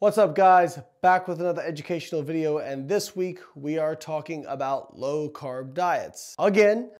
What's up guys? Back with another educational video and this week we are talking about low carb diets. Again,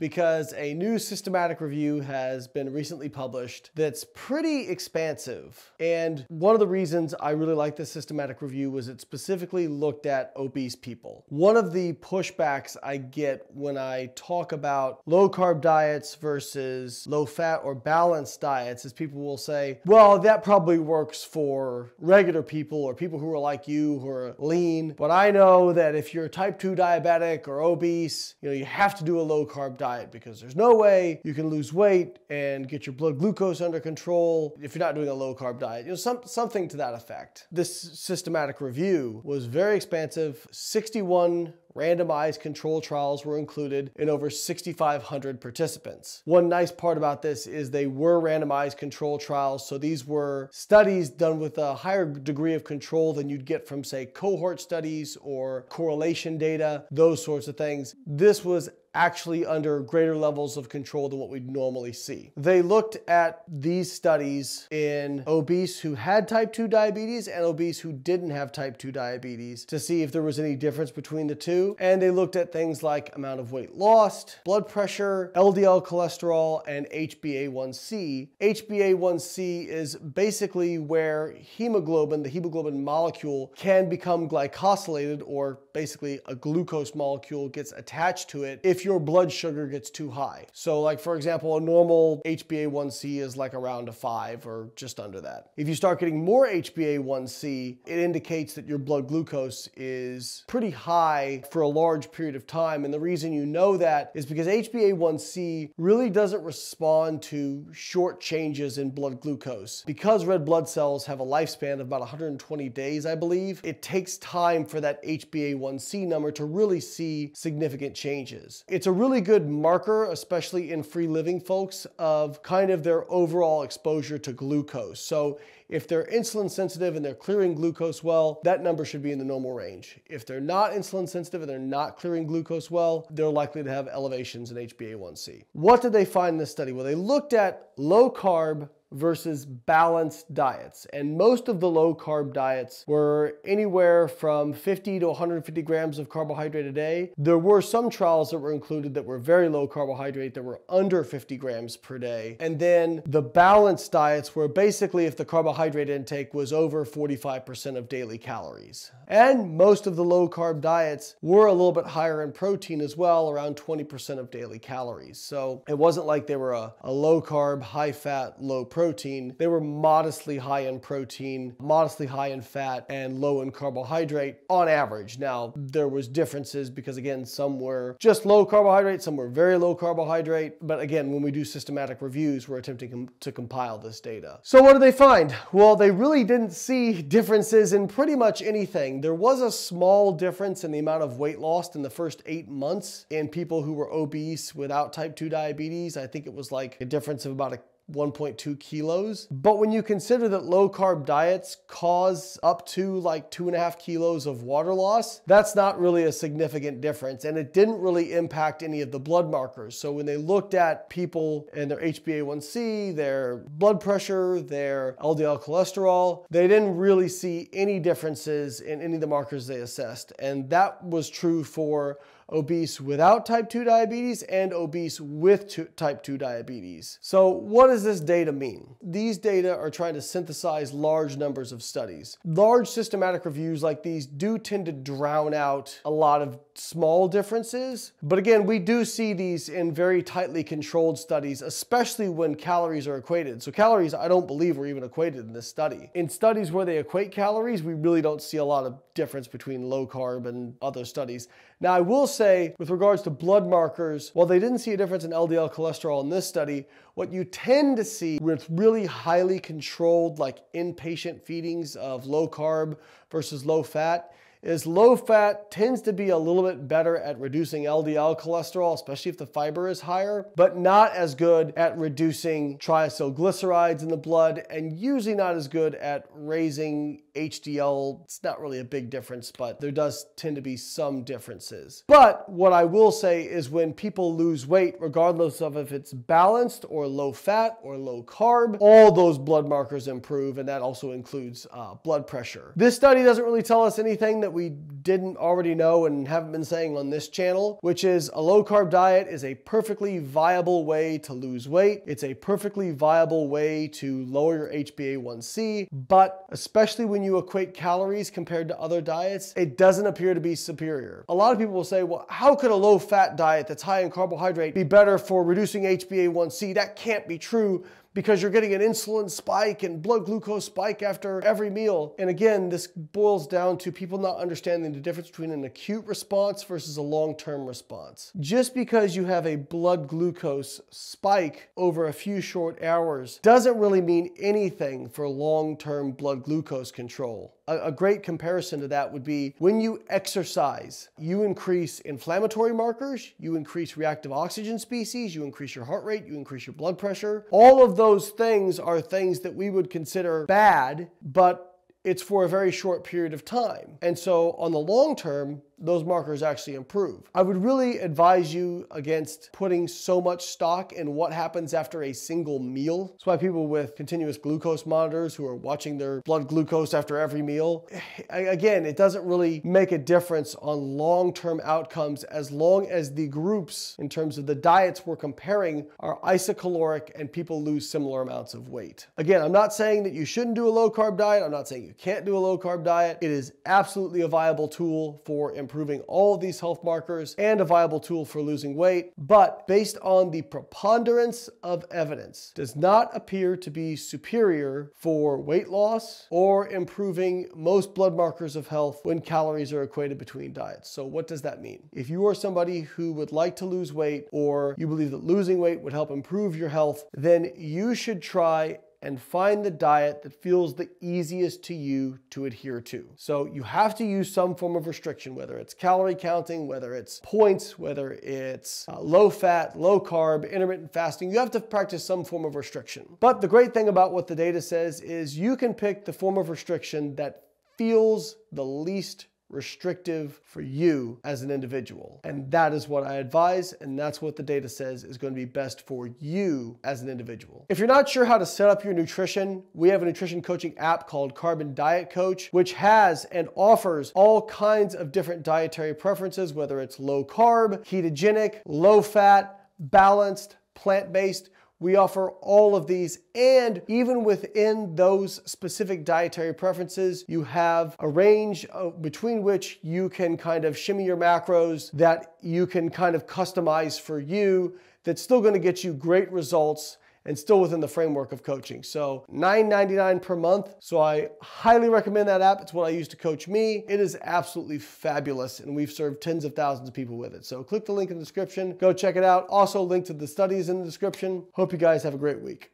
because a new systematic review has been recently published that's pretty expansive. And one of the reasons I really like this systematic review was it specifically looked at obese people. One of the pushbacks I get when I talk about low carb diets versus low fat or balanced diets is people will say, well, that probably works for regular people or people who are like you who are lean. But I know that if you're type 2 diabetic or obese, you know, you have to do a low carb diet diet because there's no way you can lose weight and get your blood glucose under control if you're not doing a low carb diet. You know, some, something to that effect. This systematic review was very expansive, 61 randomized control trials were included in over 6,500 participants. One nice part about this is they were randomized control trials, so these were studies done with a higher degree of control than you'd get from, say, cohort studies or correlation data, those sorts of things. This was actually under greater levels of control than what we'd normally see. They looked at these studies in obese who had type 2 diabetes and obese who didn't have type 2 diabetes to see if there was any difference between the two. And they looked at things like amount of weight lost, blood pressure, LDL cholesterol, and HbA1c. HbA1c is basically where hemoglobin, the hemoglobin molecule, can become glycosylated or basically a glucose molecule gets attached to it if your blood sugar gets too high. So like for example, a normal HbA1c is like around a five or just under that. If you start getting more HbA1c, it indicates that your blood glucose is pretty high for a large period of time. And the reason you know that is because HbA1c really doesn't respond to short changes in blood glucose. Because red blood cells have a lifespan of about 120 days, I believe, it takes time for that HbA1c number to really see significant changes. It's a really good marker, especially in free living folks, of kind of their overall exposure to glucose. So if they're insulin sensitive and they're clearing glucose well, that number should be in the normal range. If they're not insulin sensitive and they're not clearing glucose well, they're likely to have elevations in HbA1c. What did they find in this study? Well, they looked at low carb versus balanced diets. And most of the low carb diets were anywhere from 50 to 150 grams of carbohydrate a day. There were some trials that were included that were very low carbohydrate that were under 50 grams per day. And then the balanced diets were basically if the carbohydrate intake was over 45% of daily calories. And most of the low carb diets were a little bit higher in protein as well, around 20% of daily calories. So it wasn't like they were a, a low carb, high fat, low protein protein. They were modestly high in protein, modestly high in fat, and low in carbohydrate on average. Now, there was differences because again, some were just low carbohydrate, some were very low carbohydrate. But again, when we do systematic reviews, we're attempting to compile this data. So what did they find? Well, they really didn't see differences in pretty much anything. There was a small difference in the amount of weight lost in the first eight months in people who were obese without type 2 diabetes. I think it was like a difference of about a 1.2 kilos. But when you consider that low carb diets cause up to like two and a half kilos of water loss, that's not really a significant difference. And it didn't really impact any of the blood markers. So when they looked at people and their HbA1c, their blood pressure, their LDL cholesterol, they didn't really see any differences in any of the markers they assessed. And that was true for obese without type 2 diabetes and obese with type 2 diabetes. So what does this data mean? These data are trying to synthesize large numbers of studies. Large systematic reviews like these do tend to drown out a lot of small differences. But again, we do see these in very tightly controlled studies, especially when calories are equated. So calories, I don't believe were even equated in this study. In studies where they equate calories, we really don't see a lot of difference between low carb and other studies. Now, I will say with regards to blood markers, while they didn't see a difference in LDL cholesterol in this study, what you tend to see with really highly controlled, like inpatient feedings of low carb versus low fat, is low fat tends to be a little bit better at reducing LDL cholesterol, especially if the fiber is higher, but not as good at reducing triacylglycerides in the blood and usually not as good at raising HDL. It's not really a big difference, but there does tend to be some differences. But what I will say is when people lose weight, regardless of if it's balanced or low fat or low carb, all those blood markers improve, and that also includes uh, blood pressure. This study doesn't really tell us anything that we didn't already know and haven't been saying on this channel, which is a low carb diet is a perfectly viable way to lose weight. It's a perfectly viable way to lower your HbA1c, but especially when you equate calories compared to other diets, it doesn't appear to be superior. A lot of people will say, well, how could a low fat diet that's high in carbohydrate be better for reducing HbA1c? That can't be true because you're getting an insulin spike and blood glucose spike after every meal. And again, this boils down to people not understanding the difference between an acute response versus a long-term response. Just because you have a blood glucose spike over a few short hours doesn't really mean anything for long-term blood glucose control. A, great comparison to that would be when you exercise, you increase inflammatory markers, you increase reactive oxygen species, you increase your heart rate, you increase your blood pressure. All of those things are things that we would consider bad, but it's for a very short period of time. And so on the long term, those markers actually improve. I would really advise you against putting so much stock in what happens after a single meal. That's why people with continuous glucose monitors who are watching their blood glucose after every meal, again, it doesn't really make a difference on long-term outcomes as long as the groups in terms of the diets we're comparing are isocaloric and people lose similar amounts of weight. Again, I'm not saying that you shouldn't do a low carb diet. I'm not saying you can't do a low carb diet. It is absolutely a viable tool for improving improving all of these health markers and a viable tool for losing weight, but based on the preponderance of evidence, does not appear to be superior for weight loss or improving most blood markers of health when calories are equated between diets. So what does that mean? If you are somebody who would like to lose weight or you believe that losing weight would help improve your health, then you should try and find the diet that feels the easiest to you to adhere to. So you have to use some form of restriction, whether it's calorie counting, whether it's points, whether it's uh, low fat, low carb, intermittent fasting. You have to practice some form of restriction. But the great thing about what the data says is you can pick the form of restriction that feels the least restrictive for you as an individual. And that is what I advise, and that's what the data says is going to be best for you as an individual. If you're not sure how to set up your nutrition, we have a nutrition coaching app called Carbon Diet Coach, which has and offers all kinds of different dietary preferences, whether it's low carb, ketogenic, low fat, balanced, plant-based. We offer all of these, and even within those specific dietary preferences, you have a range of, between which you can kind of shimmy your macros that you can kind of customize for you that's still gonna get you great results and still within the framework of coaching. So $9.99 per month. So I highly recommend that app. It's what I use to coach me. It is absolutely fabulous and we've served tens of thousands of people with it. So click the link in the description, go check it out. Also link to the studies in the description. Hope you guys have a great week.